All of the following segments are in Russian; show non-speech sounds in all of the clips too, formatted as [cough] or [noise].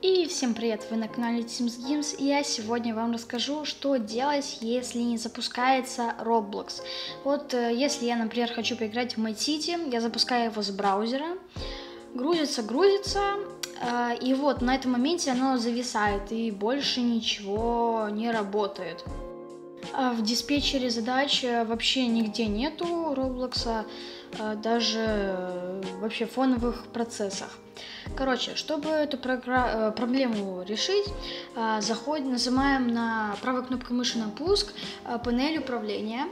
И всем привет, вы на канале Teams Games, и я сегодня вам расскажу, что делать, если не запускается Roblox. Вот э, если я, например, хочу поиграть в My City, я запускаю его с браузера, грузится, грузится, э, и вот на этом моменте оно зависает, и больше ничего не работает. А в диспетчере задач э, вообще нигде нету Roblox, даже вообще в фоновых процессах. Короче, чтобы эту э, проблему решить, э, заходим, нажимаем на правой кнопкой мыши на пуск, э, панель управления,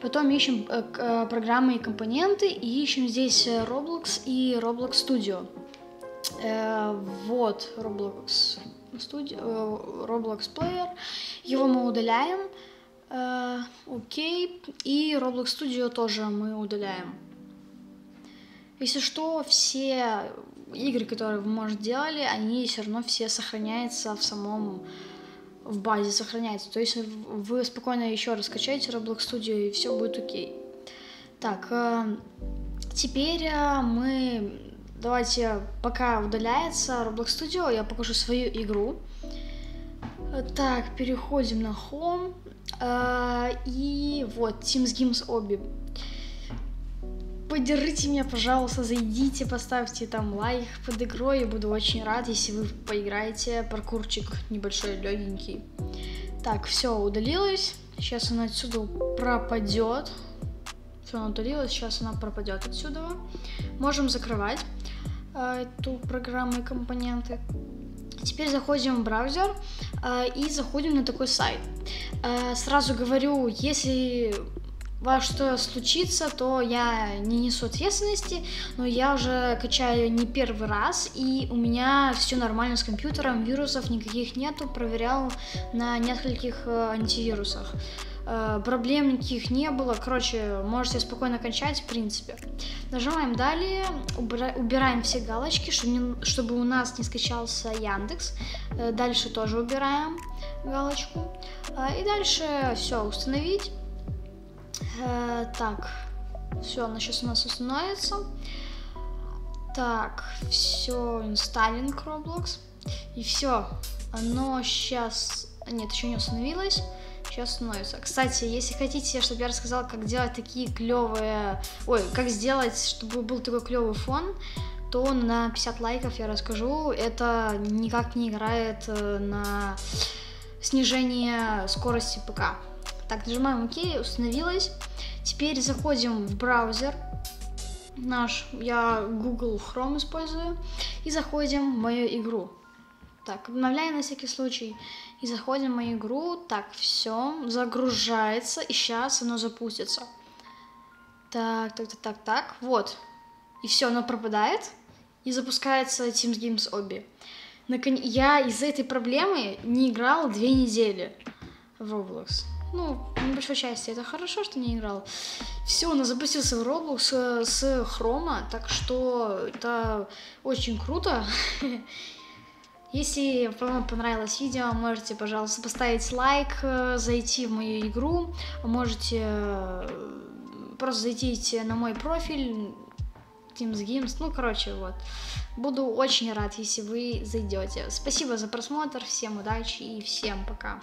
потом ищем программы и компоненты и ищем здесь Roblox и Roblox Studio. Вот Roblox Studio, Roblox Player, его мы удаляем, окей, и Roblox Studio тоже мы удаляем. Если что, все игры, которые вы, может, делали, они все равно все сохраняются в самом в базе сохраняется. То есть вы спокойно еще раз скачаете Roblox Studio и все будет окей. Так, э, теперь э, мы давайте пока удаляется Roblox Studio, я покажу свою игру. Так, переходим на Home. Э, и вот, Teams Games Obby поддержите меня, пожалуйста, зайдите, поставьте там лайк под игрой, я буду очень рад, если вы поиграете. Паркурчик небольшой, легенький. Так, все, удалилось. Сейчас она отсюда пропадет. Все, она удалилась, сейчас она пропадет отсюда. Можем закрывать э, эту программу и компоненты. Теперь заходим в браузер э, и заходим на такой сайт. Э, сразу говорю, если во что случится, то я не несу ответственности, но я уже качаю не первый раз, и у меня все нормально с компьютером, вирусов никаких нету, проверял на нескольких э, антивирусах. Э, проблем никаких не было, короче, можете спокойно качать, в принципе. Нажимаем далее, убираем все галочки, чтобы, у нас не скачался Яндекс. Э, дальше тоже убираем галочку. И дальше все, установить. Э, так, все, она сейчас у нас установится. Так, все, инсталлинг Roblox. И все, оно сейчас... Нет, еще не установилось. Сейчас становится. Кстати, если хотите, чтобы я рассказала, как делать такие клевые... Ой, как сделать, чтобы был такой клевый фон, то на 50 лайков я расскажу. Это никак не играет э, на снижение скорости ПК. Так, нажимаем ОК, установилось. Теперь заходим в браузер наш, я Google Chrome использую, и заходим в мою игру. Так, обновляем на всякий случай. И заходим в мою игру. Так, все, загружается, и сейчас оно запустится. Так, так, так, так, так, вот. И все, оно пропадает, и запускается Teams Games Obby. Я из-за этой проблемы не играл две недели в Roblox ну, в большой части это хорошо, что не играл. Все, он запустился в Roblox э, с хрома, так что это очень круто. [laughs] Если вам понравилось видео, можете, пожалуйста, поставить лайк, э, зайти в мою игру, можете э, просто зайти на мой профиль, Teams Games, ну, короче, вот. Буду очень рад, если вы зайдете. Спасибо за просмотр, всем удачи и всем пока.